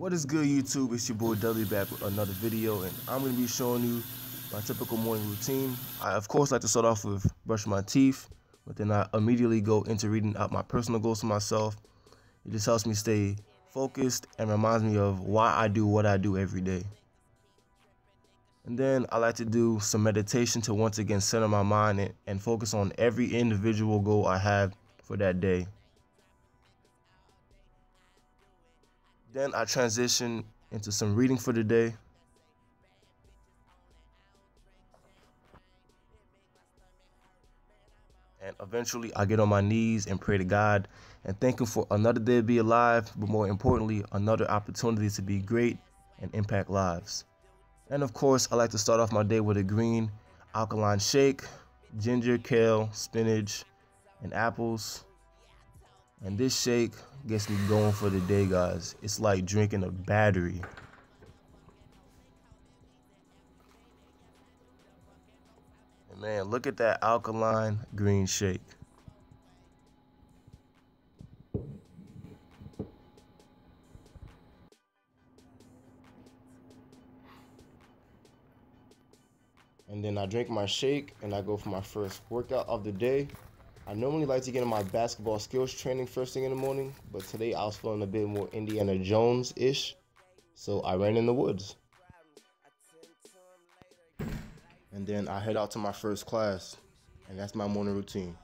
What is good YouTube? It's your boy Dudley back with another video and I'm going to be showing you my typical morning routine. I of course like to start off with brushing my teeth, but then I immediately go into reading out my personal goals for myself. It just helps me stay focused and reminds me of why I do what I do every day. And then I like to do some meditation to once again center my mind and, and focus on every individual goal I have for that day. Then I transition into some reading for the day. And eventually I get on my knees and pray to God and thank Him for another day to be alive, but more importantly, another opportunity to be great and impact lives. And of course, I like to start off my day with a green alkaline shake, ginger, kale, spinach, and apples. And this shake gets me going for the day, guys. It's like drinking a battery. And man, look at that alkaline green shake. And then I drink my shake and I go for my first workout of the day. I normally like to get in my basketball skills training first thing in the morning, but today I was feeling a bit more Indiana Jones ish, so I ran in the woods. And then I head out to my first class, and that's my morning routine.